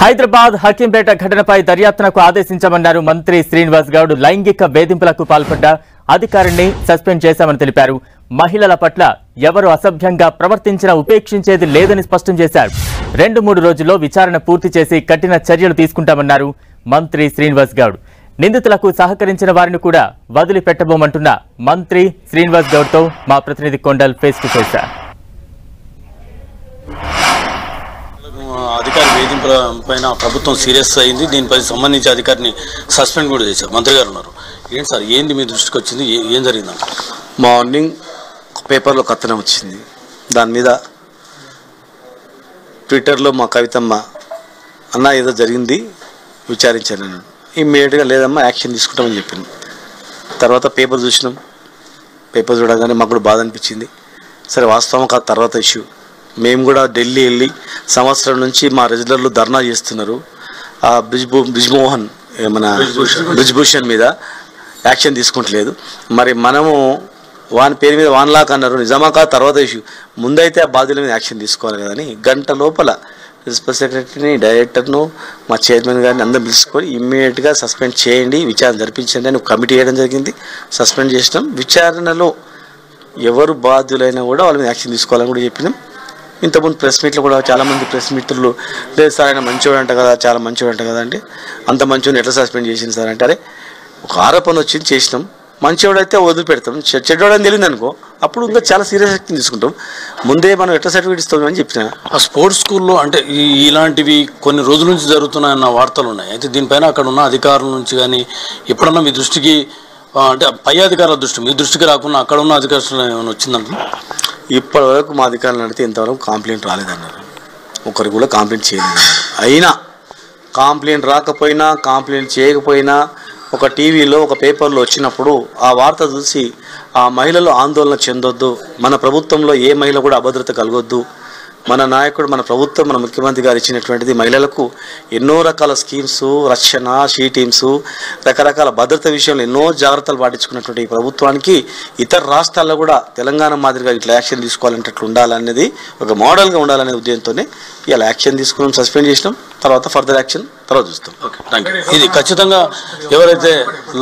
హైదరాబాద్ హకీంపేట ఘటనపై దర్యాప్తునకు ఆదేశించామన్నారు మంత్రి శ్రీనివాస్ గౌడ్. లైంగిక వేధింపులకు పాల్పడ్డ అధికారిని సస్పెండ్ చేశామని తెలిపారు. మహిళల పట్ల ఎవరు అసభ్యంగా ప్రవర్తించినా ఉపేక్షించేది లేదని స్పష్టం చేశారు. రెండు మూడు రోజుల్లో విచారణ పూర్తి చేసి కఠిన చర్యలు తీసుకుంటామన్నారు మంత్రి శ్రీనివాస్ గౌడ్. నిందితులకు సహకరించిన వారిని కూడా వదిలిపెట్టబోమంటున్న మంత్రి శ్రీనివాస్ గౌడ్తో మా ప్రతినిధి కొండల్ ఫేస్ టు ఫేస్ వేధింపుల పైన ప్రభుత్వం సీరియస్ అయింది. దీనిపై సంబంధించి అధికారిని సస్పెండ్ కూడా చేశారు. మంత్రి గారు ఉన్నారు. ఏంటి సార్? ఏంది మీ దృష్టికి వచ్చింది? ఏ- ఏం జరిగిందంట మార్నింగ్ పేపర్లో కథనం వచ్చింది. దాని మీద ట్విట్టర్లో మా కవితమ్మ అన్న ఏదో జరిగింది? విచారించాను నేను. ఇమ్మీడియట్గా లేదమ్మా యాక్షన్ తీసుకుంటామని చెప్పింది. తర్వాత పేపర్ చూసినాం. పేపర్ చూడగానే మాకు కూడా బాధ అనిపించింది. సరే వాస్తవం కాదు తర్వాత ఇష్యూ. మేము కూడా ఢిల్లీ వెళ్ళి సంవత్సరం నుంచి మా రెగ్యులర్లు ధర్నా చేస్తున్నారు. ఆ బ్రిజ్ భూ- బ్రిజ్మోహన్ మన బ్రిజ్భూషణ్. మీద యాక్షన్ తీసుకుంటలేదు. మరి మనము వాని పేరు మీద వాన్ లాక్ అన్నారు. నిజమా కాదు? తర్వాత ఇష్యూ. ముందైతే ఆ బాధ్యుల మీద యాక్షన్ తీసుకోవాలి కదని గంట లోపల ప్రిన్సిపల్ సెక్రటరీని డైరెక్టర్ను మా చైర్మన్ గారిని అందరం పిలుచుకొని ఇమ్మీడియట్గా సస్పెండ్ చేయండి. విచారణ జరిపించండి అని కమిటీ వేయడం జరిగింది. సస్పెండ్ చేసినాం. విచారణలో ఎవరు బాధ్యులైనా కూడా వాళ్ళ మీద యాక్షన్ తీసుకోవాలని కూడా చెప్పినాం. ఇంతకుముందు ప్రెస్ మీట్లో కూడా చాలామంది ప్రెస్ మిత్రులు లేదు సార్ ఆయన మంచివాడు అంట కదా చాలా మంచివాడు అంట కదా అంటే అంత మంచివాడిని ఎట్లా సస్పెండ్ చేసింది సార్? అంటే అరే ఒక ఆరోపణ వచ్చింది చేసినాం. మంచివాడైతే వదిలిపెడతాం. చెడ్డవాడు చెడ్డవాడని తెలియదు అనుకో అప్పుడు ఇంకా చాలా సీరియస్ యాక్షన్ తీసుకుంటాం. ముందే మనం ఎట్లా సర్టిఫికేట్ ఇస్తాం అని చెప్పిన. ఆ స్పోర్ట్స్ స్కూల్లో అంటే ఇలాంటివి కొన్ని రోజుల నుంచి జరుగుతున్నాయన్న వార్తలు ఉన్నాయి. అయితే దీనిపైన అక్కడ ఉన్న అధికారుల నుంచి కానీ ఎప్పుడన్నా మీ దృష్టికి అంటే పై అధికారుల దృష్టి మీ దృష్టికి రాకుండా అక్కడ ఉన్న అధికారులు ఏమైనా వచ్చిందంట ఇప్పటి వరకు మా అధికారులు నడితే ఇంతవరకు కంప్లైంట్ రాలేదన్నారు. ఒకరికి కూడా కంప్లైంట్ చేయలేదు. అయినా కంప్లైంట్ రాకపోయినా కంప్లైంట్ చేయకపోయినా ఒక టీవీలో ఒక పేపర్లో వచ్చినప్పుడు ఆ వార్త చూసి ఆ మహిళలు ఆందోళన చెందొద్దు. మన ప్రభుత్వంలో ఏ మహిళ కూడా అభద్రత కలగొద్దు. మన నాయకుడు మన ప్రభుత్వం మన ముఖ్యమంత్రి గారు ఇచ్చినటువంటిది మహిళలకు ఎన్నో రకాల స్కీమ్స్ రక్షణ షీ టీమ్స్ రకరకాల భద్రత విషయంలో ఎన్నో జాగ్రత్తలు పాటించుకున్నటువంటి ఈ ప్రభుత్వానికి ఇతర రాష్ట్రాల్లో కూడా తెలంగాణ మాదిరిగా ఇట్లా యాక్షన్ తీసుకోవాలంటే ఉండాలనేది ఒక మోడల్గా ఉండాలనే ఉద్దేశంతోనే ఇలా యాక్షన్ తీసుకున్నాం సస్పెండ్ చేసినాం. తర్వాత ఫర్దర్ యాక్షన్ తర్వాత చూస్తాం. ఓకే థ్యాంక్ యూ ఇది ఖచ్చితంగా ఎవరైతే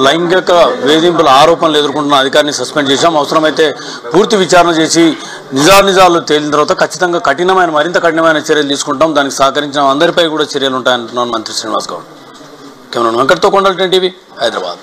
లైంగిక వేధింపుల ఆరోపణలు ఎదుర్కొంటున్న అధికారిని సస్పెండ్ చేశాం అవసరమైతే పూర్తి విచారణ చేసి నిజానిజాలు తేలిన తర్వాత ఖచ్చితంగా కఠినమైన మరింత కఠినమైన చర్యలు తీసుకుంటాం. దానికి సహకరించిన అందరిపై కూడా చర్యలు ఉంటాయంటున్నాను మంత్రి శ్రీనివాస్ గౌడ్. కెమెరా వెంకట్తో కొండల్ టీవీ హైదరాబాద్.